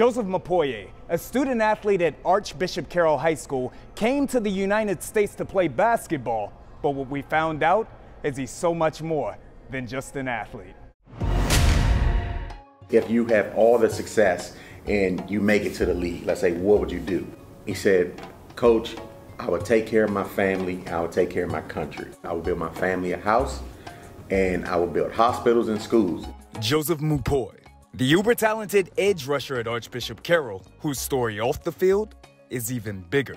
Joseph Mupoyi, a student athlete at Archbishop Carroll High School, came to the United States to play basketball. But what we found out is he's so much more than just an athlete. If you have all the success and you make it to the league, let's say, what would you do? He said, Coach, I would take care of my family, I would take care of my country. I would build my family a house, and I would build hospitals and schools. Joseph Mupoyi, the uber talented edge rusher at Archbishop Carroll, whose story off the field is even bigger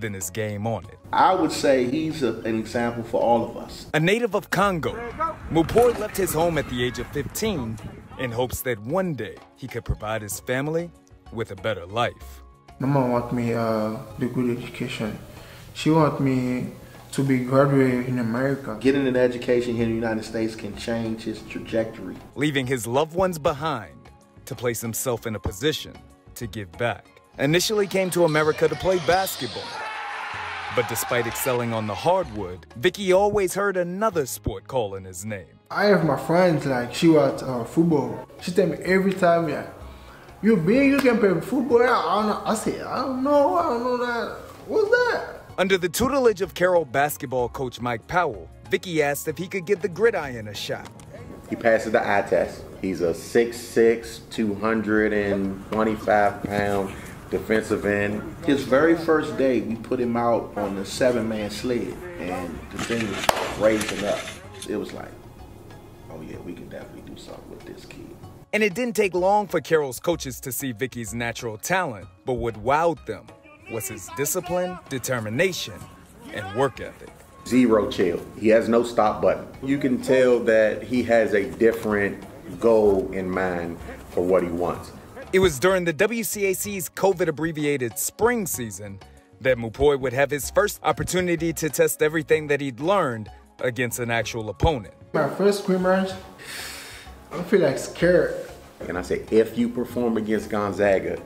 than his game on it. I would say he's a, an example for all of us. A native of Congo, Mupoyi left his home at the age of 15 in hopes that one day he could provide his family with a better life. My mom want me uh, the good education. She want me to be graduated in America. Getting an education here in the United States can change his trajectory. Leaving his loved ones behind to place himself in a position to give back. Initially came to America to play basketball. But despite excelling on the hardwood, Vicky always heard another sport calling his name. I have my friends like she was uh, football. She tell me every time, yeah, you big, you can play football. I don't know. I say, I don't know, I don't know that. What's that? Under the tutelage of Carroll basketball coach Mike Powell, Vicky asked if he could give the gridiron a shot. He passes the eye test. He's a 6'6", 225 pound defensive end. His very first day, we put him out on the seven-man sled, and the thing was raising up. It was like, oh yeah, we can definitely do something with this kid. And it didn't take long for Carroll's coaches to see Vicky's natural talent, but what wowed them was his discipline, determination, and work ethic. Zero chill. He has no stop button. You can tell that he has a different goal in mind for what he wants. It was during the WCAC's COVID abbreviated spring season that Mupoyi would have his first opportunity to test everything that he'd learned against an actual opponent. My first scrimmage, I feel like scared. And I say, if you perform against Gonzaga,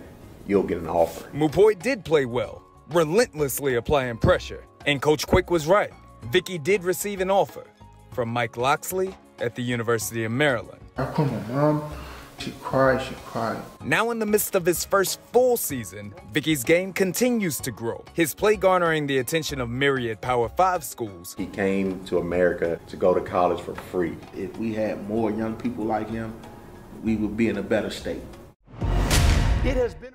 you'll get an offer. Mupoyi did play well, relentlessly applying pressure. And Coach Quick was right. Vicky did receive an offer from Mike Locksley at the University of Maryland. I called my mom. She cried, she cried. Now in the midst of his first full season, Vicky's game continues to grow. His play garnering the attention of myriad Power 5 schools. He came to America to go to college for free. If we had more young people like him, we would be in a better state. It has been